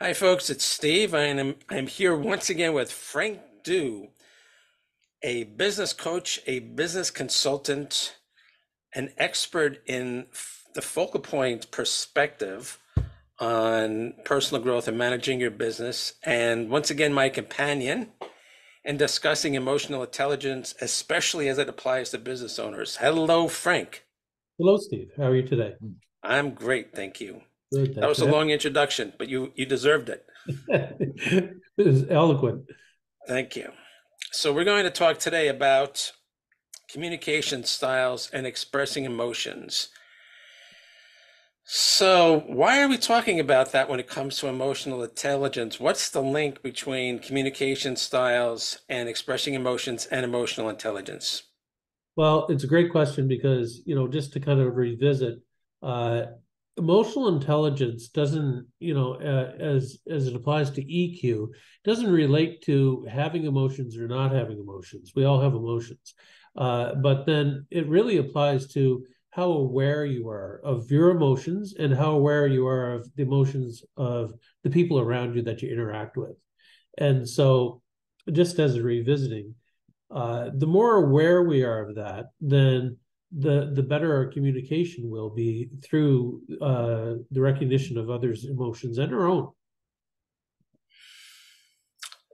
Hi, folks. It's Steve. I am I'm here once again with Frank Dew, a business coach, a business consultant, an expert in the focal point perspective on personal growth and managing your business, and once again, my companion in discussing emotional intelligence, especially as it applies to business owners. Hello, Frank. Hello, Steve. How are you today? I'm great, thank you. Good. That was a long introduction, but you you deserved it. it was eloquent. Thank you. So, we're going to talk today about communication styles and expressing emotions. So, why are we talking about that when it comes to emotional intelligence? What's the link between communication styles and expressing emotions and emotional intelligence? Well, it's a great question because, you know, just to kind of revisit, uh, emotional intelligence doesn't, you know, uh, as as it applies to EQ, doesn't relate to having emotions or not having emotions. We all have emotions, uh, but then it really applies to how aware you are of your emotions and how aware you are of the emotions of the people around you that you interact with. And so, just as a revisiting, uh, the more aware we are of that, then the the better our communication will be through uh, the recognition of others' emotions and our own.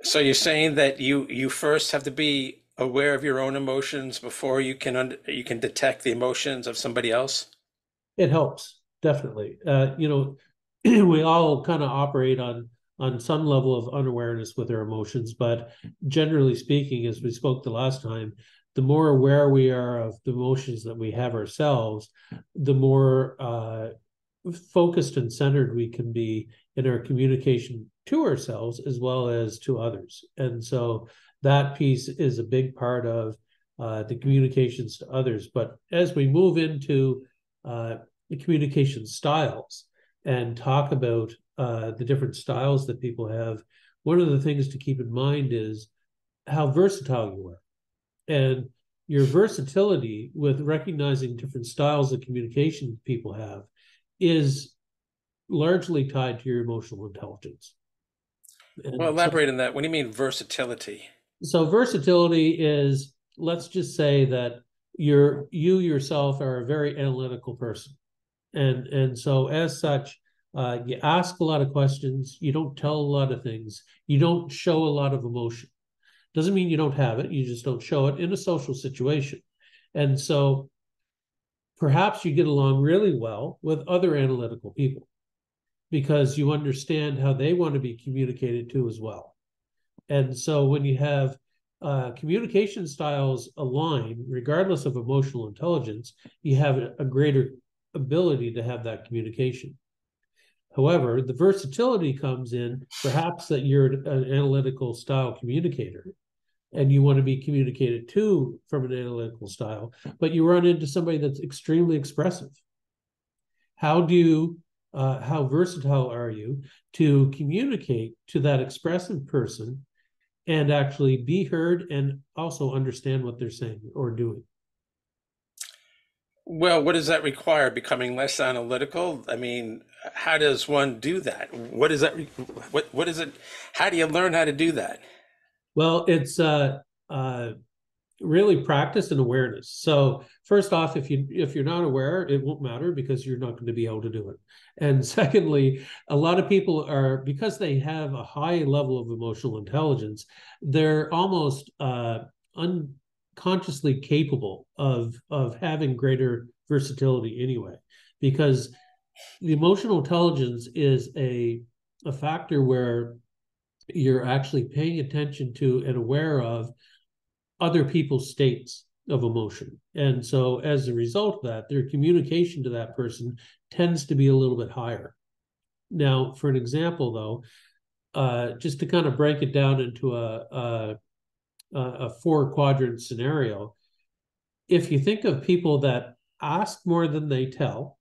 So, you're saying that you you first have to be aware of your own emotions before you can under, you can detect the emotions of somebody else? It helps definitely. Uh, you know, we all kind of operate on on some level of unawareness with our emotions, but generally speaking, as we spoke the last time, the more aware we are of the emotions that we have ourselves, the more uh, focused and centered we can be in our communication to ourselves as well as to others. And so that piece is a big part of uh, the communications to others. But as we move into uh, the communication styles and talk about uh, the different styles that people have, one of the things to keep in mind is how versatile you are. And your versatility with recognizing different styles of communication people have is largely tied to your emotional intelligence. Well, And so, elaborate on that. What do you mean versatility? so versatility is, let's just say that you're you yourself are a very analytical person. And and so as such, uh, you ask a lot of questions, you don't tell a lot of things, you don't show a lot of emotion. Doesn't mean you don't have it, you just don't show it in a social situation. And so perhaps you get along really well with other analytical people because you understand how they want to be communicated to as well. And so when you have uh, communication styles align, regardless of emotional intelligence, you have a, a greater ability to have that communication. However, the versatility comes in perhaps that you're an analytical style communicator and you want to be communicated to from an analytical style, but you run into somebody that's extremely expressive. How do you, uh, how versatile are you to communicate to that expressive person and actually be heard and also understand what they're saying or doing? Well, what does that require? Becoming less analytical? I mean, how does one do that? What is that? What what is it? How do you learn how to do that? Well, it's uh, uh, really practice and awareness. So first off, if you if you're not aware, it won't matter because you're not going to be able to do it. And secondly, a lot of people are because they have a high level of emotional intelligence, they're almost uh, unconsciously capable of of having greater versatility anyway, because the emotional intelligence is a a factor where you're actually paying attention to and aware of other people's states of emotion. And so as a result of that, their communication to that person tends to be a little bit higher. Now, for an example, though, uh, just to kind of break it down into a, a, a four quadrant scenario, if you think of people that ask more than they tell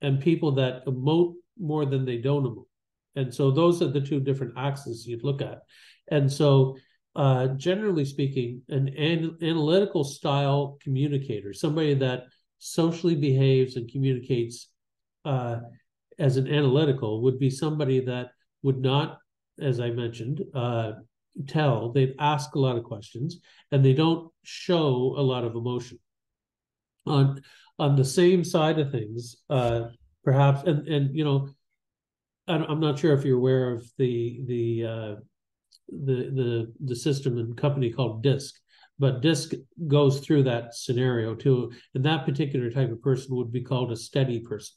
and people that emote more than they don't emote. And so those are the two different axes you'd look at. And so uh, generally speaking, an, an analytical style communicator, somebody that socially behaves and communicates uh, as an analytical, would be somebody that would not, as I mentioned, uh, tell. They'd ask a lot of questions, and they don't show a lot of emotion. On on the same side of things, uh, perhaps, and and you know, I'm not sure if you're aware of the the uh, the the the system and company called DISC, but DISC goes through that scenario too. And that particular type of person would be called a steady person,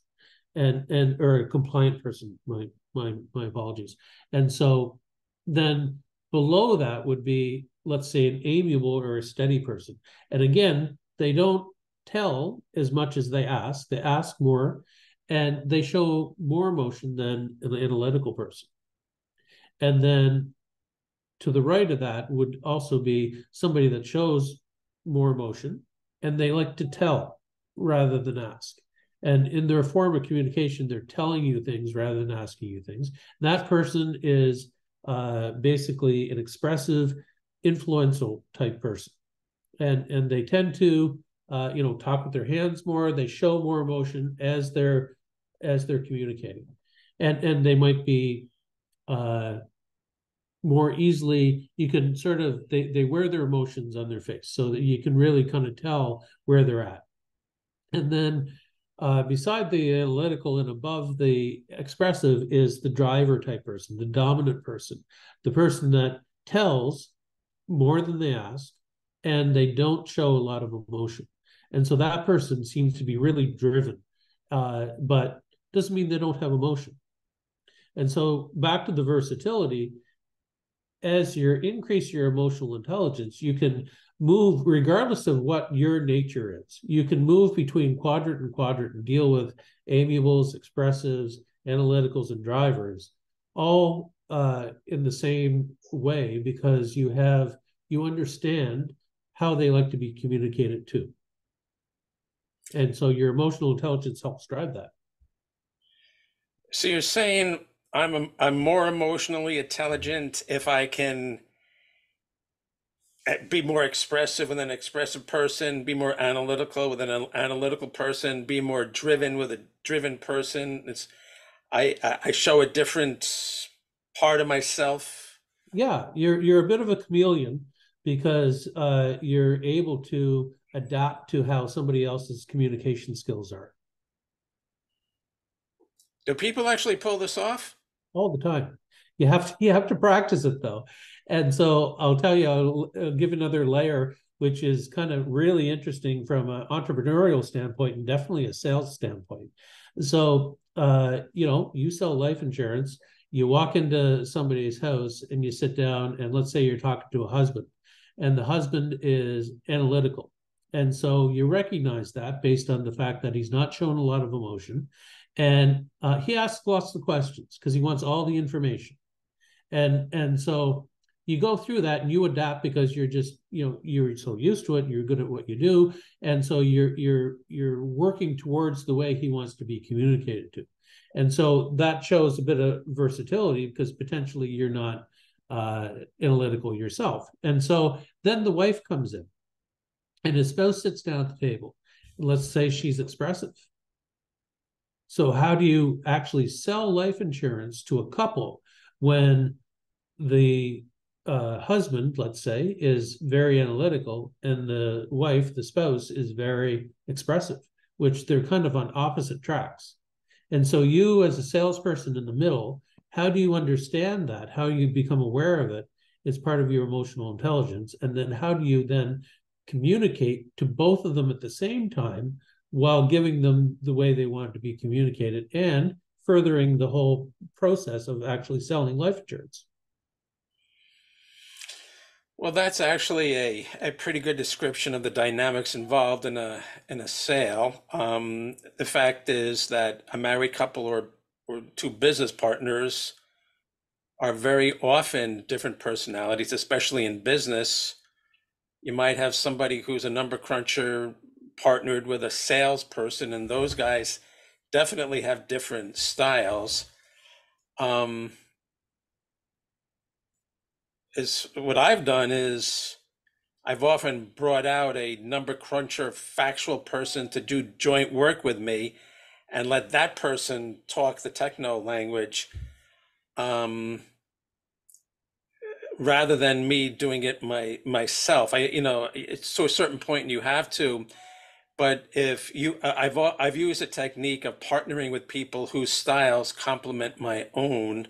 and and or a compliant person. My my my apologies. And so then below that would be let's say an amiable or a steady person. And again, they don't tell as much as they ask. They ask more, and they show more emotion than an analytical person. And then to the right of that would also be somebody that shows more emotion and they like to tell rather than ask. And in their form of communication, they're telling you things rather than asking you things. That person is uh, basically an expressive, influential type person, and and they tend to uh, you know talk with their hands more. They show more emotion as they're as they're communicating, and and they might be uh, more easily you can sort of they, they wear their emotions on their face so that you can really kind of tell where they're at. And then uh, beside the analytical and above the expressive is the driver type person the dominant person the person that tells more than they ask and they don't show a lot of emotion. And so that person seems to be really driven uh, but doesn't mean they don't have emotion and so back to the versatility as you increase your emotional intelligence, you can move regardless of what your nature is. You can move between quadrant and quadrant and deal with amiables, expressives, analyticals, and drivers, all uh, in the same way because you have you understand how they like to be communicated to. And so your emotional intelligence helps drive that. So you're saying I'm a, I'm more emotionally intelligent if I can eh, be more expressive with an expressive person, be more analytical with an analytical person, be more driven with a driven person. It's I I show a different part of myself. Yeah, you're you're a bit of a chameleon because uh, you're able to adapt to how somebody else's communication skills are. Do people actually pull this off? all the time. You have to, you have to practice it though, and so I'll tell you, I'll, I'll give another layer, which is kind of really interesting from an entrepreneurial standpoint and definitely a sales standpoint. So, uh, you know, you sell life insurance. You walk into somebody's house and you sit down, and let's say you're talking to a husband, and the husband is analytical. And so you recognize that based on the fact that he's not showing a lot of emotion and uh, he asks lots of questions because he wants all the information. And and so you go through that and you adapt because you're just you know you're so used to it you're good at what you do. And so you're you're you're working towards the way he wants to be communicated to. And so that shows a bit of versatility because potentially you're not uh, analytical yourself. And so then the wife comes in and his spouse sits down at the table. Let's say she's expressive so, how do you actually sell life insurance to a couple when the uh, husband, let's say, is very analytical and the wife, the spouse, is very expressive, which they're kind of on opposite tracks. And so, you as a salesperson in the middle, how do you understand that? How you become aware of it is part of your emotional intelligence. And then, how do you then communicate to both of them at the same time while giving them the way they want to be communicated and furthering the whole process of actually selling life insurance. Well, that's actually a, a pretty good description of the dynamics involved in a in a sale. Um, the fact is that a married couple or, or two business partners are very often different personalities, especially in business. You might have somebody who's a number cruncher, partnered with a salesperson, and those guys definitely have different styles. Um, is what I've done is I've often brought out a number cruncher, factual person to do joint work with me, and let that person talk the techno language. um, rather than me doing it my myself. I, you know, it's to a certain point you have to. But if you, I've I've used a technique of partnering with people whose styles complement my own.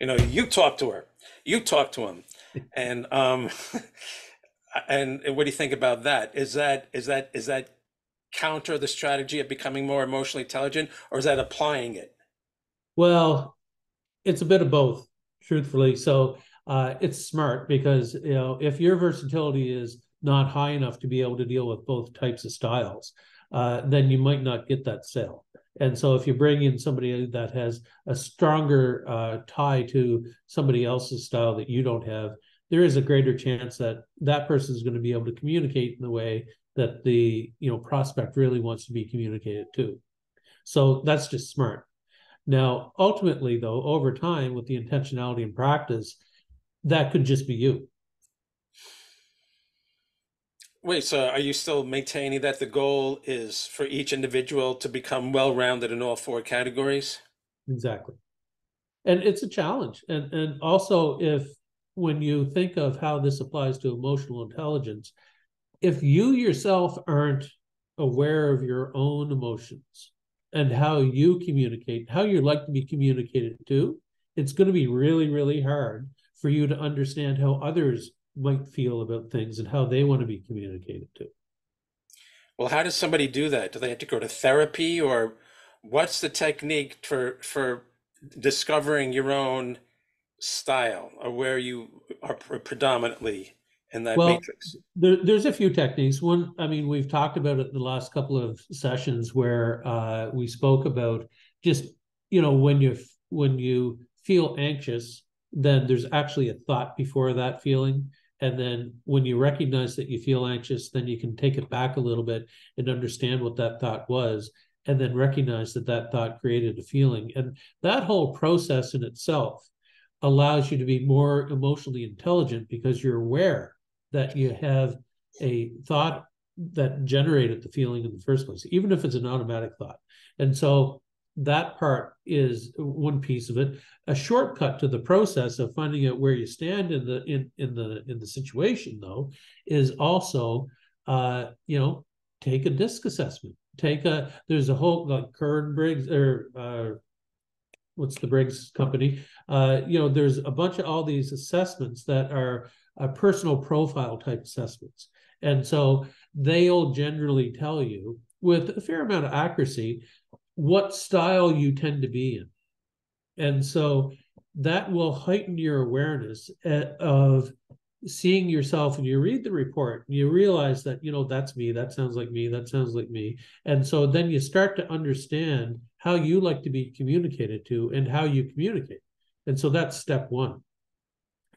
You know, you talk to her, you talk to him, and um, and what do you think about that? Is that is that is that counter the strategy of becoming more emotionally intelligent, or is that applying it? Well, it's a bit of both, truthfully. So uh, it's smart because you know if your versatility is not high enough to be able to deal with both types of styles, uh, then you might not get that sale. And so if you bring in somebody that has a stronger uh, tie to somebody else's style that you don't have, there is a greater chance that that person is going to be able to communicate in the way that the you know prospect really wants to be communicated to. So that's just smart. Now, ultimately, though, over time with the intentionality and practice, that could just be you. Wait, so are you still maintaining that the goal is for each individual to become well-rounded in all four categories? Exactly. And it's a challenge. And and also if when you think of how this applies to emotional intelligence, if you yourself aren't aware of your own emotions and how you communicate, how you like to be communicated to, it's going to be really, really hard for you to understand how others might feel about things and how they want to be communicated to. Well, how does somebody do that? Do they have to go to therapy or what's the technique for for discovering your own style or where you are predominantly in that well, matrix? There, there's a few techniques. One, I mean, we've talked about it in the last couple of sessions where uh, we spoke about just you know when you when you feel anxious, then there's actually a thought before that feeling. And then when you recognize that you feel anxious, then you can take it back a little bit and understand what that thought was, and then recognize that that thought created a feeling. And that whole process in itself allows you to be more emotionally intelligent because you're aware that you have a thought that generated the feeling in the first place, even if it's an automatic thought. And so that part is one piece of it. A shortcut to the process of finding out where you stand in the in in the in the situation, though, is also uh, you know take a disc assessment. Take a there's a whole like Kern Briggs or uh, what's the Briggs company? Uh, you know, there's a bunch of all these assessments that are uh, personal profile type assessments, and so they'll generally tell you with a fair amount of accuracy what style you tend to be in. And so that will heighten your awareness eh, of seeing yourself and you read the report you realize that you know that's me that sounds like me that sounds like me. And so then you start to understand how you like to be communicated to and how you communicate. And so that's step one.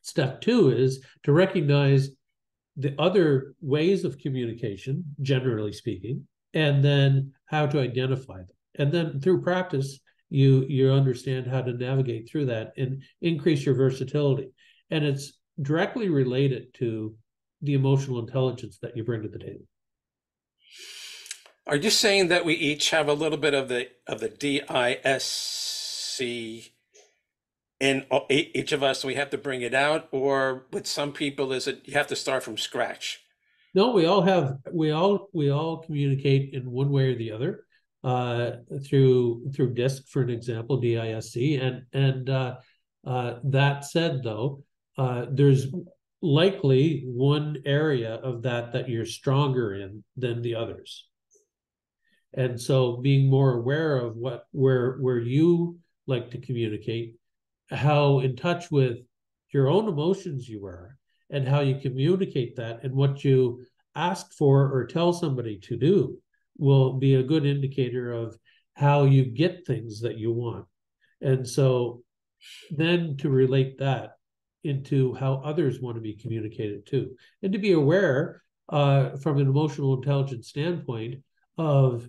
Step two is to recognize the other ways of communication generally speaking and then how to identify them and then through practice you you understand how to navigate through that and increase your versatility. And it's directly related to the emotional intelligence that you bring to the table. Are you saying that we each have a little bit of the of the disc in each of us we have to bring it out? Or with some people is it you have to start from scratch? No we all have we all we all communicate in one way or the other uh, through through DISC, for an example, DISC. And and uh, uh, that said, though, uh, there's likely one area of that that you're stronger in than the others. And so, being more aware of what where where you like to communicate, how in touch with your own emotions you are, and how you communicate that, and what you ask for or tell somebody to do will be a good indicator of how you get things that you want. And so then to relate that into how others want to be communicated to, and to be aware uh, from an emotional intelligence standpoint of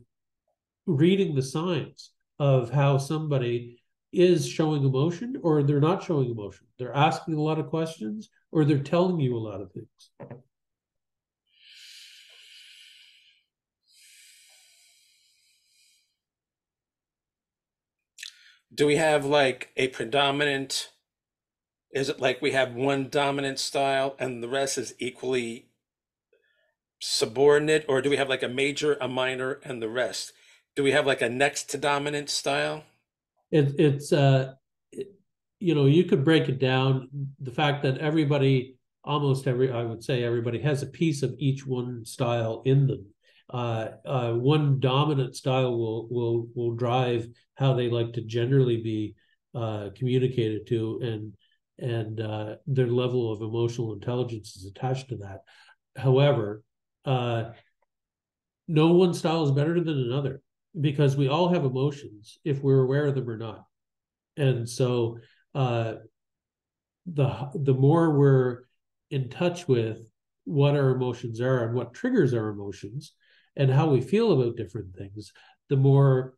reading the signs of how somebody is showing emotion or they're not showing emotion. They're asking a lot of questions or they're telling you a lot of things. Do we have like a predominant? Is it like we have one dominant style and the rest is equally subordinate, or do we have like a major, a minor, and the rest? Do we have like a next to dominant style? It, it's uh, it- you know, you could break it down. The fact that everybody, almost every, I would say everybody has a piece of each one style in them. Uh, uh, one dominant style will will will drive how they like to generally be uh, communicated to, and and uh, their level of emotional intelligence is attached to that. However, uh, no one style is better than another because we all have emotions if we're aware of them or not. And so uh the the more we're in touch with what our emotions are and what triggers our emotions and how we feel about different things, the more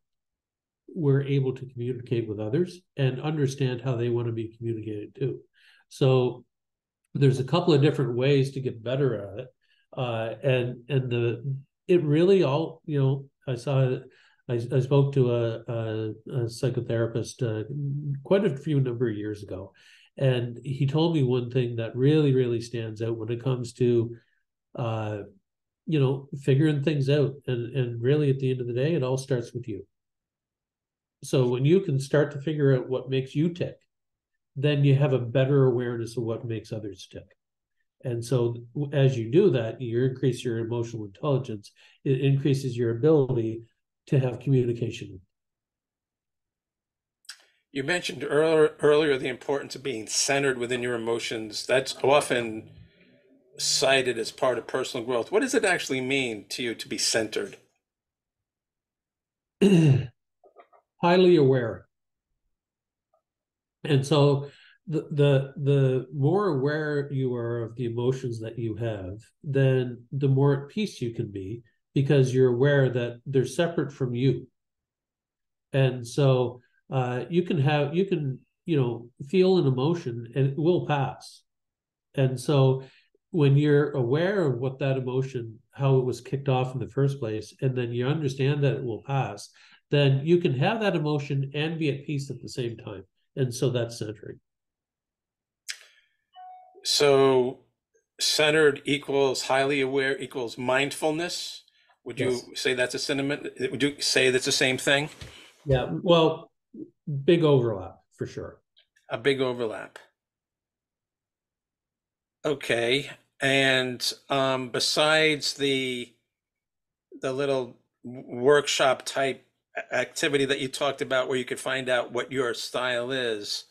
we're able to communicate with others and understand how they want to be communicated to. So there's a couple of different ways to get better at it. Uh, and and the it really all you know I saw I, I spoke to a, a, a psychotherapist uh, quite a few number of years ago, and he told me one thing that really really stands out when it comes to, uh, you know, figuring things out, and and really at the end of the day, it all starts with you. So when you can start to figure out what makes you tick, then you have a better awareness of what makes others tick. And so as you do that, you increase your emotional intelligence, it increases your ability to have communication. You mentioned earlier earlier the importance of being centered within your emotions. That's often cited as part of personal growth. What does it actually mean to you to be centered? Highly aware. And so the the the more aware you are of the emotions that you have, then the more at peace you can be because you're aware that they're separate from you. And so uh, you can have you can you know feel an emotion and it will pass. And so when you're aware of what that emotion how it was kicked off in the first place and then you understand that it will pass then you can have that emotion and be at peace at the same time and so that's centering So centered equals highly aware equals mindfulness. Would you say that's a sentiment? Would you say that's the same thing? yeah well big overlap for sure A big overlap. Okay. And um, besides the the little workshop type activity that you talked about where you could find out what your style is,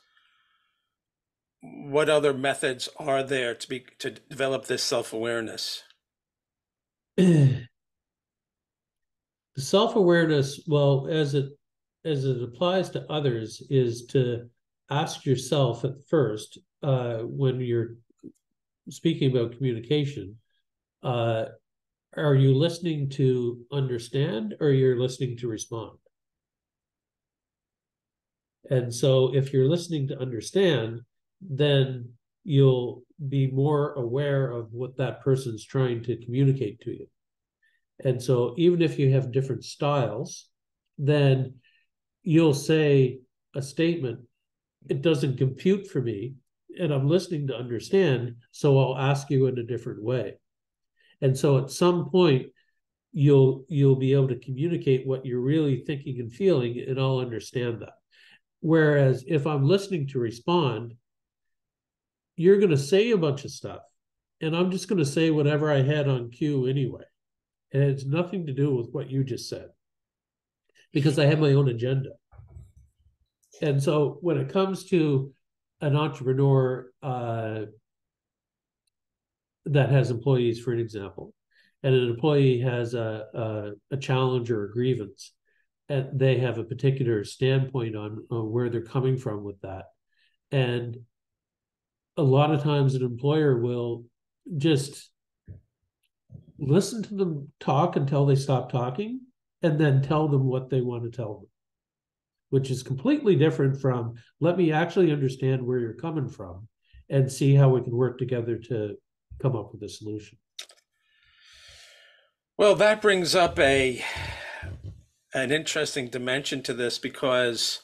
what other methods are there to be to develop this self-awareness? the self-awareness well as it as it applies to others is to ask yourself at first uh, when you're speaking about communication uh, are you listening to understand or you're listening to respond? And so if you're listening to understand then you'll be more aware of what that person's trying to communicate to you. And so even if you have different styles, then you'll say a statement, it doesn't compute for me, and I'm listening to understand, so I'll ask you in a different way. And so at some point, you'll you'll be able to communicate what you're really thinking and feeling, and I'll understand that. Whereas if I'm listening to respond, you're going to say a bunch of stuff, and I'm just going to say whatever I had on cue anyway and it's nothing to do with what you just said because I have my own agenda. And so when it comes to an entrepreneur uh, that has employees, for an example, and an employee has a, a, a challenge or a grievance, and they have a particular standpoint on, on where they're coming from with that. And a lot of times an employer will just listen to them talk until they stop talking and then tell them what they want to tell them which is completely different from let me actually understand where you're coming from and see how we can work together to come up with a solution Well, that brings up a an interesting dimension to this because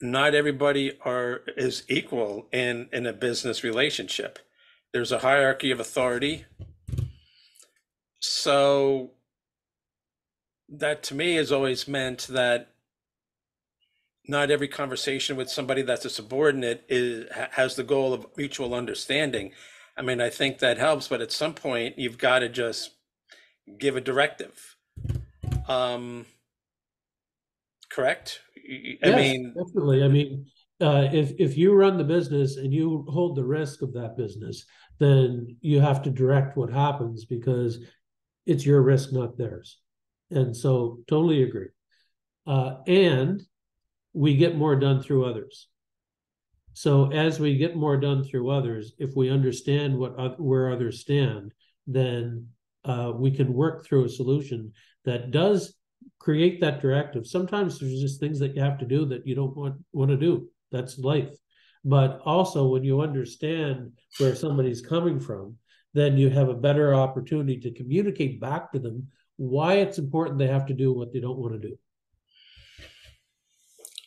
not everybody are is equal in in a business relationship. There's a hierarchy of authority. So that to me has always meant that not every conversation with somebody that's a subordinate is has the goal of mutual understanding. I mean, I think that helps, but at some point you've got to just give a directive. Um, correct? I Yes, mean, Definitely. I mean, uh, if, if you run the business and you hold the risk of that business, then you have to direct what happens because it's your risk, not theirs. And so totally agree. Uh, and we get more done through others. So as we get more done through others, if we understand what where others stand, then uh, we can work through a solution that does create that directive. Sometimes there's just things that you have to do that you don't want want to do. That's life. But also when you understand where somebody's coming from, then you have a better opportunity to communicate back to them why it's important they have to do what they don't want to do.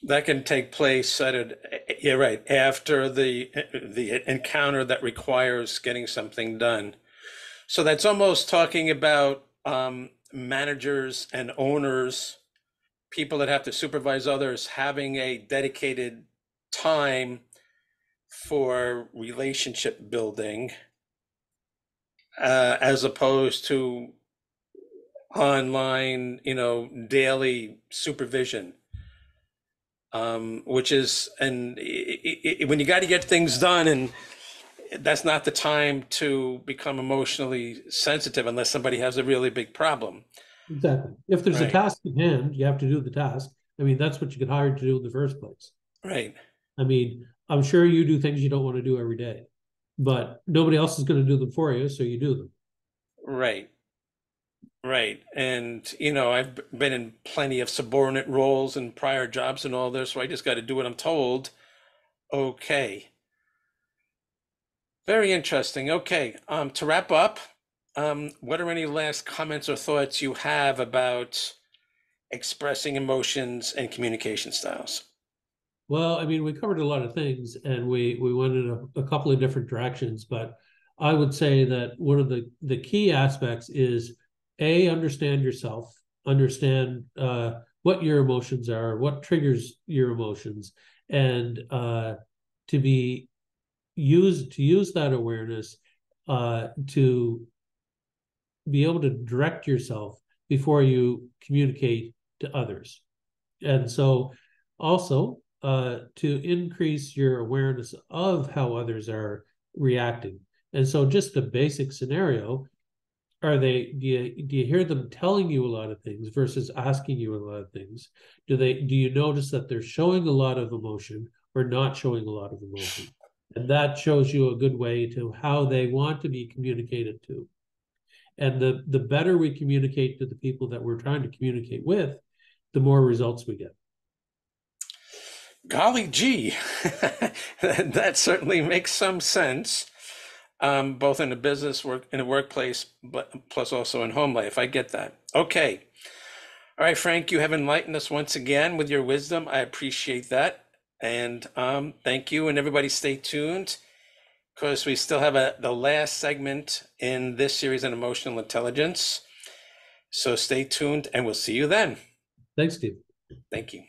That can take place at a, you're right, after the the encounter that requires getting something done. So that's almost talking about um, managers and owners, people that have to supervise others, having a dedicated time for relationship building, uh, as opposed to online, you know, daily supervision. Um, which is, and i- i- when you got to get things done, and that's not the time to become emotionally sensitive unless somebody has a really big problem. Exactly. If there's a task at hand, you have to do the task. I mean, that's what you get hired to do in the first place. Right. I mean, I'm sure you do things you don't want to do every day, but nobody else is going to do them for you, so you do them. Right. Right. And, you know, I've been in plenty of subordinate roles and prior jobs and all this, so I just got to do what I'm told. Okay. Very interesting. Okay. Um, to wrap up, um, what are any last comments or thoughts you have about expressing emotions and communication styles? Well, I mean, we covered a lot of things and we we went in a, a couple of different directions, but I would say that one of the the key aspects is a understand yourself, understand uh, what your emotions are, what triggers your emotions, and uh, to be use to use that awareness uh, to be able to direct yourself before you communicate to others. And so also uh, to increase your awareness of how others are reacting. And so just a basic scenario, are they do you do you hear them telling you a lot of things versus asking you a lot of things? Do they do you notice that they're showing a lot of emotion or not showing a lot of emotion? And that shows you a good way to how they want to be communicated to. And the the better we communicate to the people that we're trying to communicate with, the more results we get. Golly gee, that certainly makes some sense. Um, both in a business work in a workplace, but plus also in home life. I get that. Okay. All right, Frank, you have enlightened us once again with your wisdom. I appreciate that. And um, thank you. And everybody stay tuned because we still have a, the last segment in this series on emotional intelligence. So stay tuned and we'll see you then. Thanks, Steve. Thank you.